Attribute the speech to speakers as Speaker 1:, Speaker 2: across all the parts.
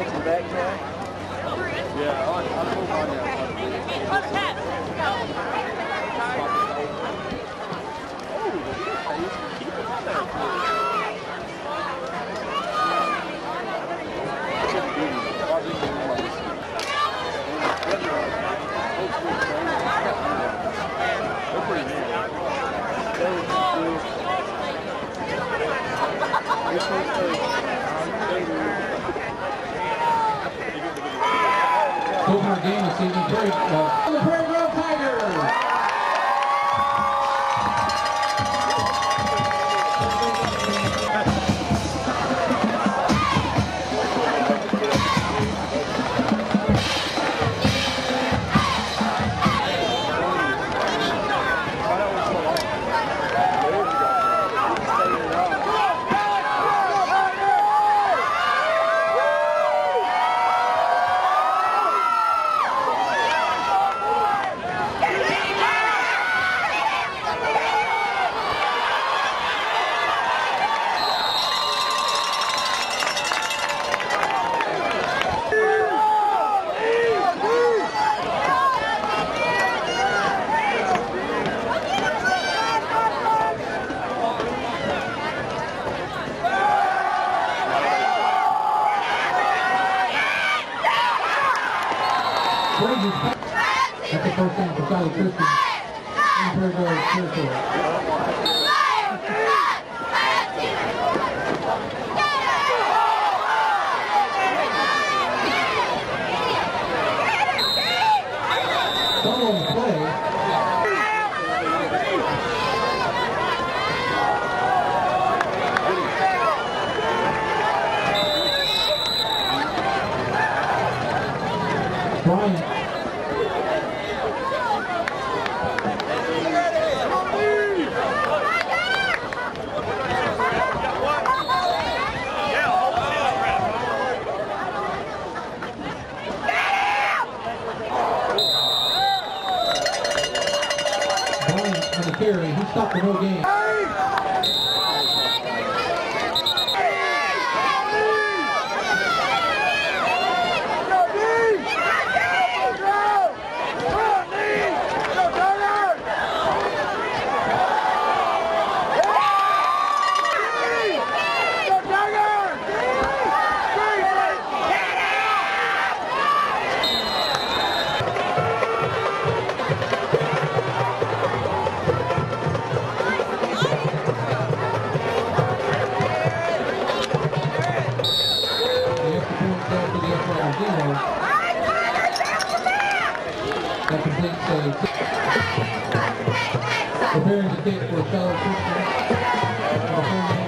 Speaker 1: Yeah, I like, I like team is. Uh, the Prairie Grove Tigers. 보러 오게. preparing to take for
Speaker 2: a
Speaker 1: shallow kick.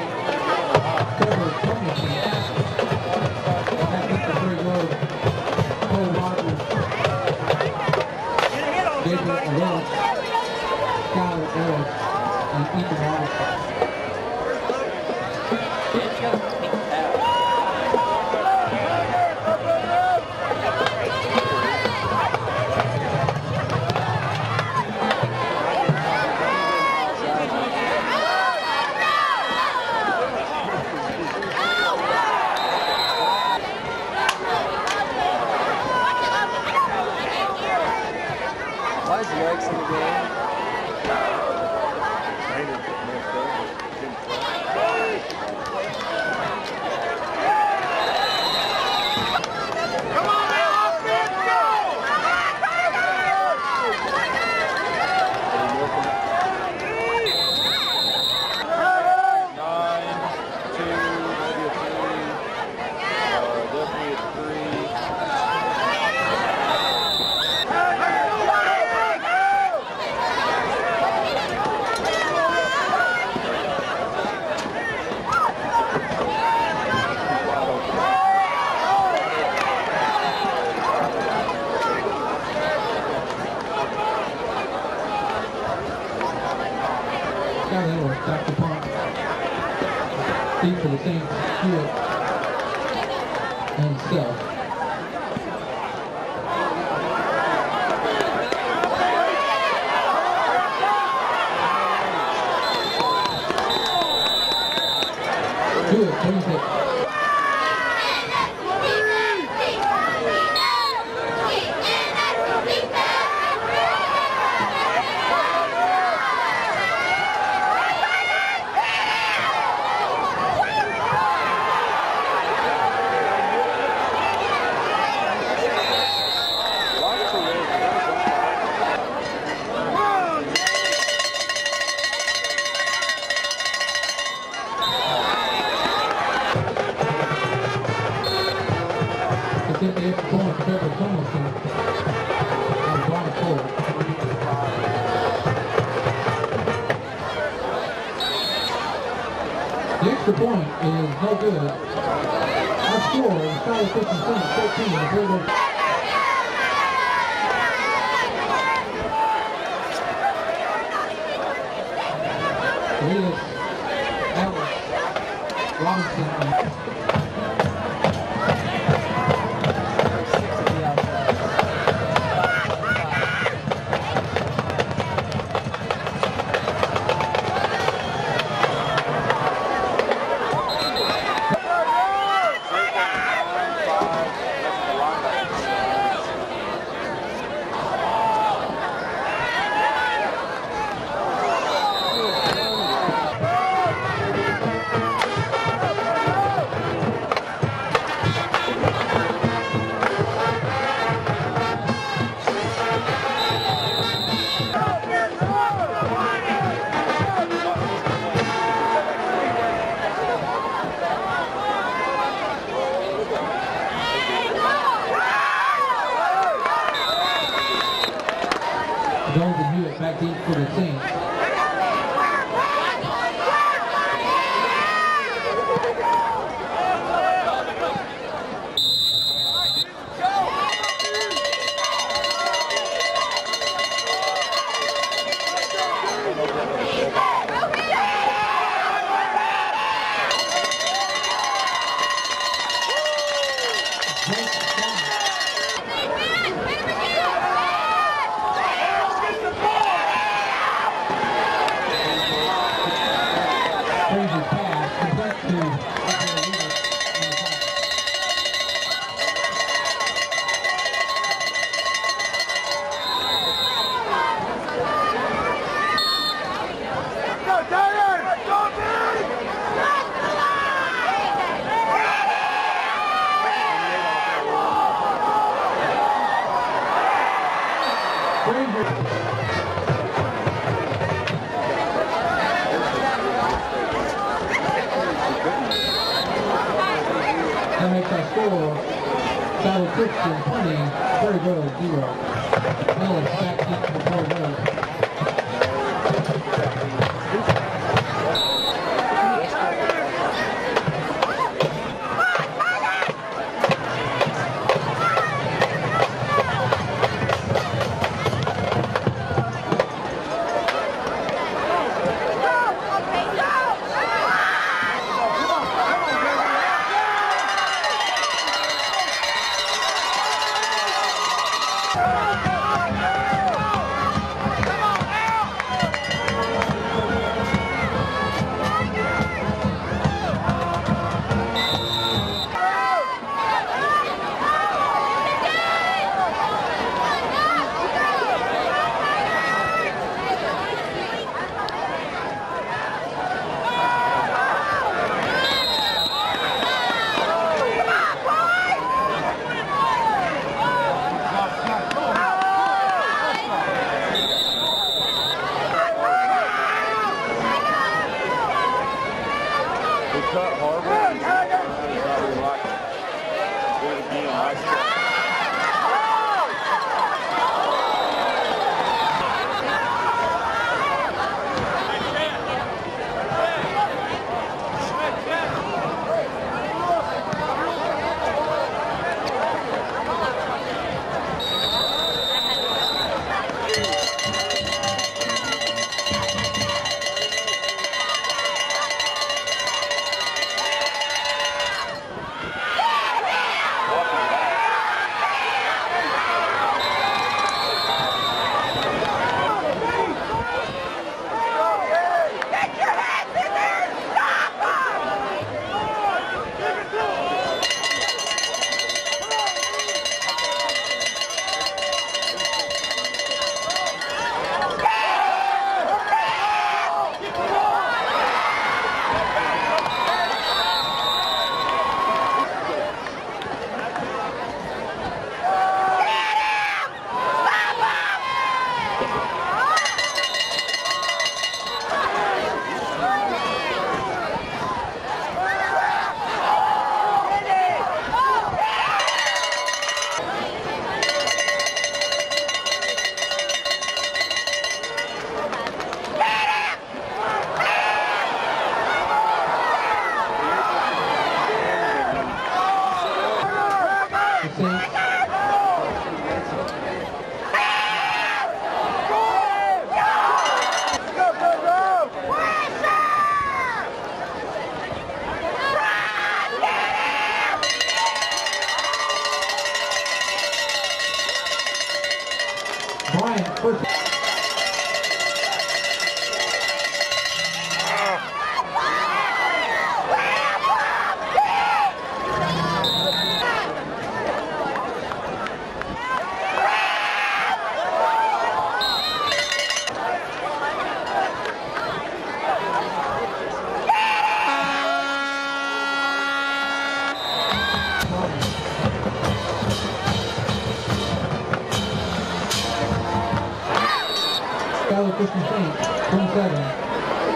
Speaker 1: Shiloh Christian Saint, 27.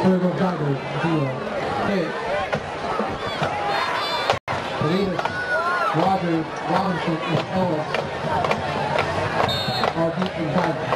Speaker 1: Third Tigers, 0. Hit. Davis, Rogers, Robinson, and Ellis are deep Tigers. Awesome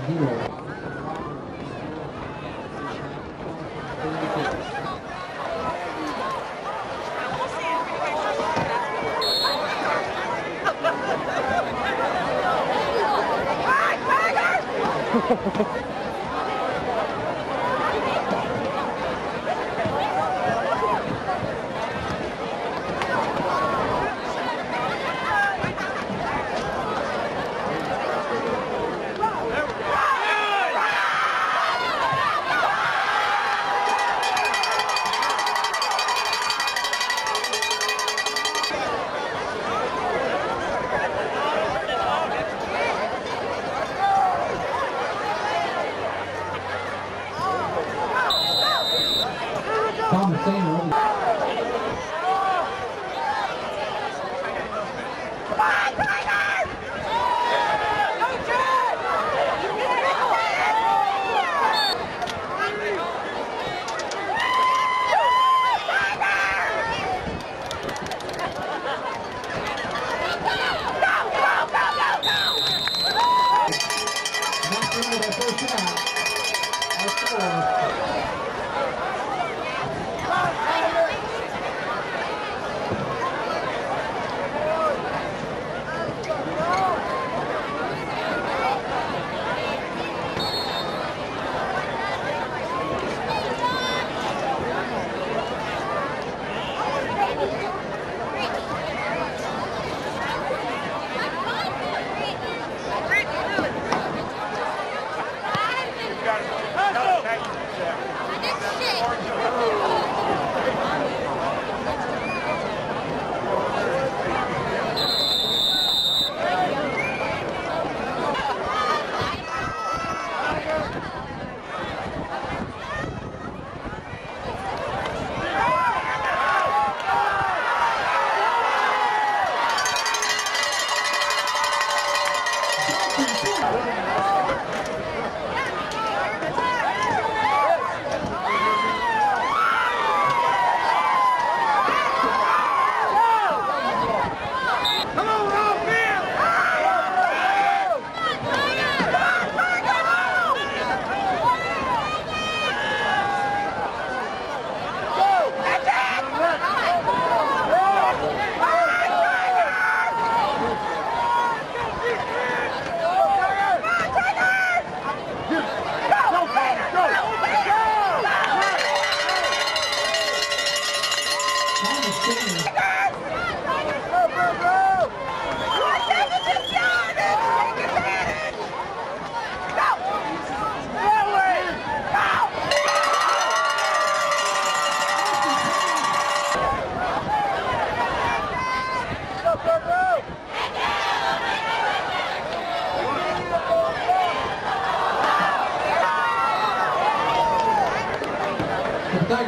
Speaker 1: 34,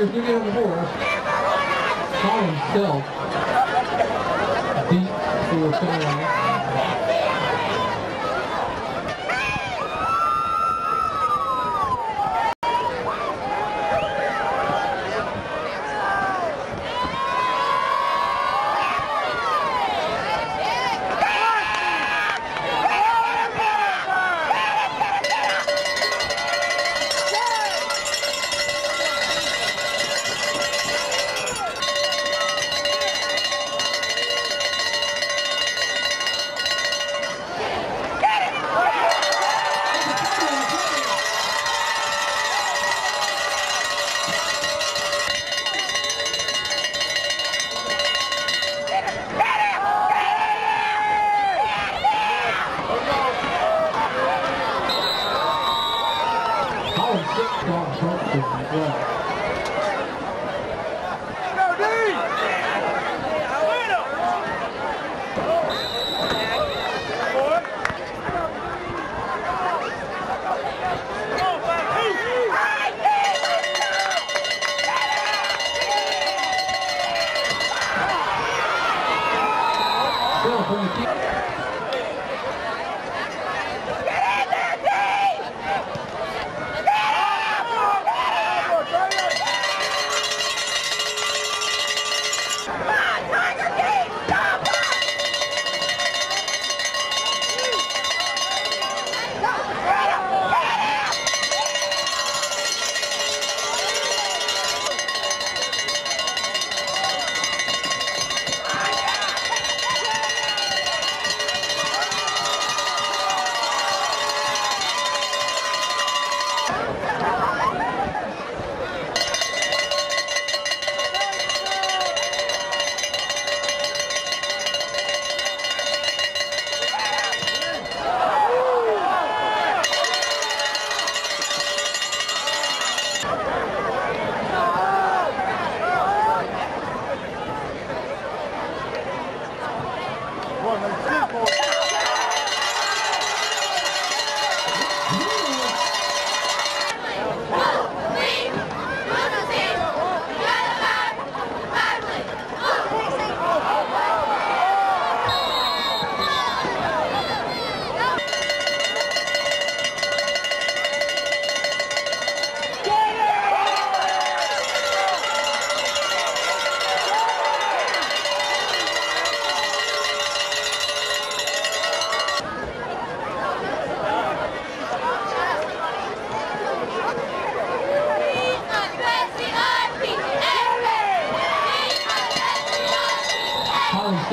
Speaker 1: Tigers do get on the board. Collins Self. Deep for 对。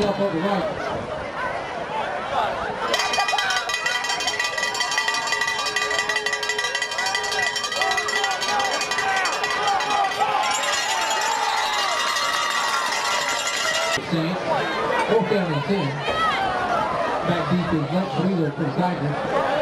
Speaker 1: Collins Self over right. Fourth down and ten. Back deep is Lex Wheeler for the Tigers.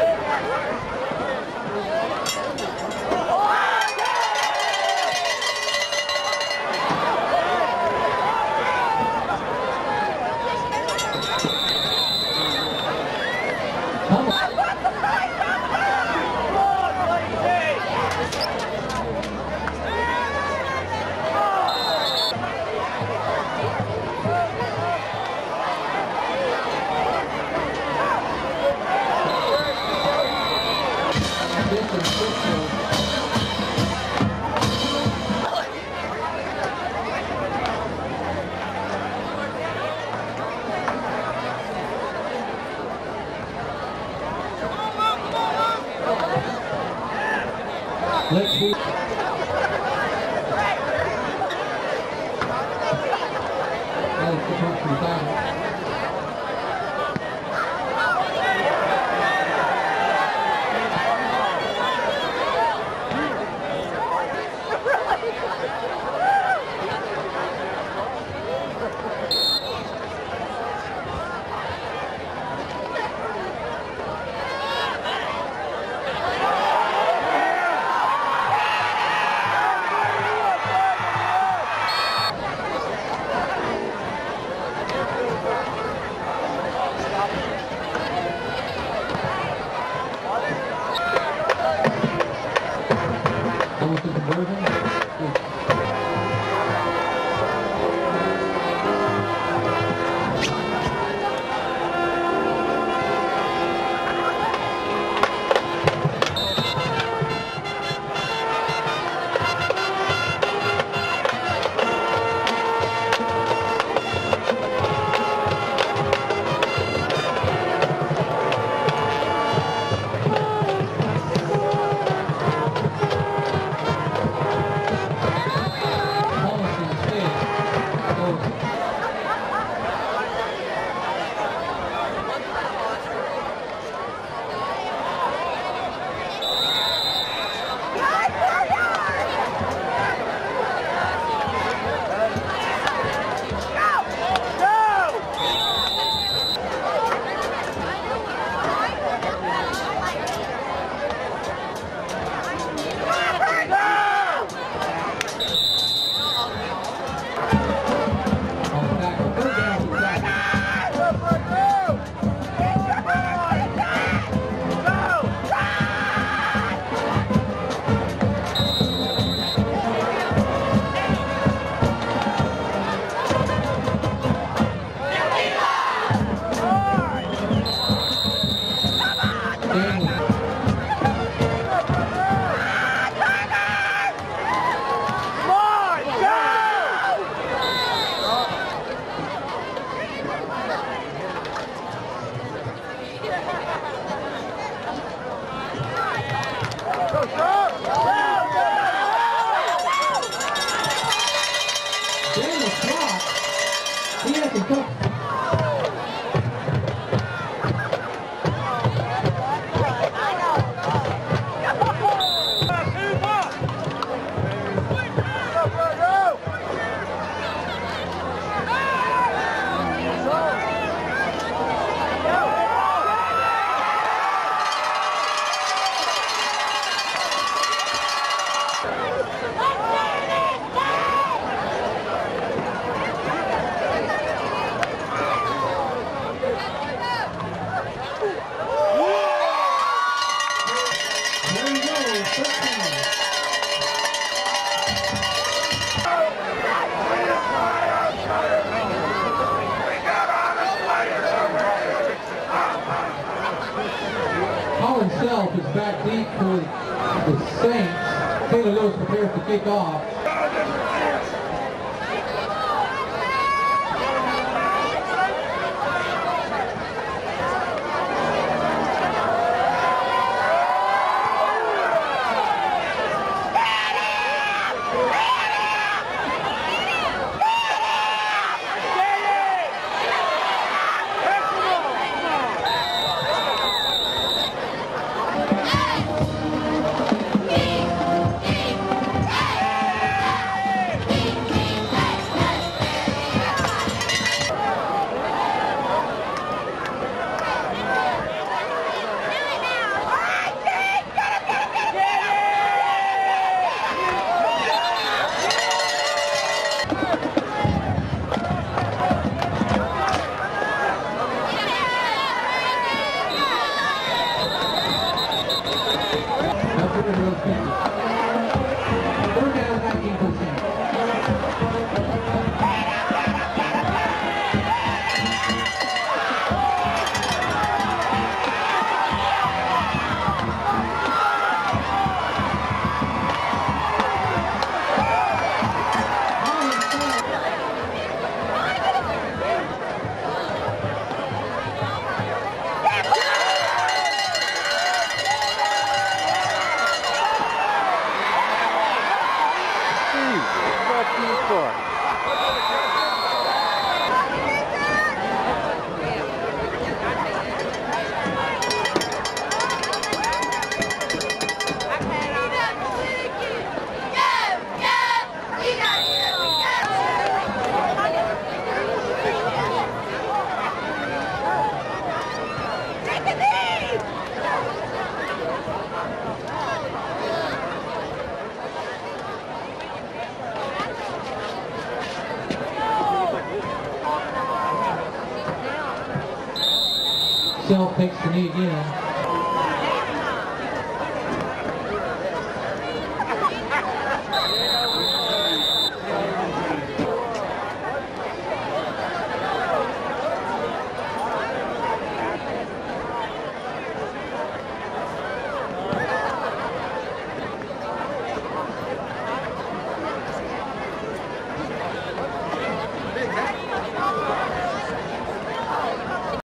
Speaker 1: Takes the knee again.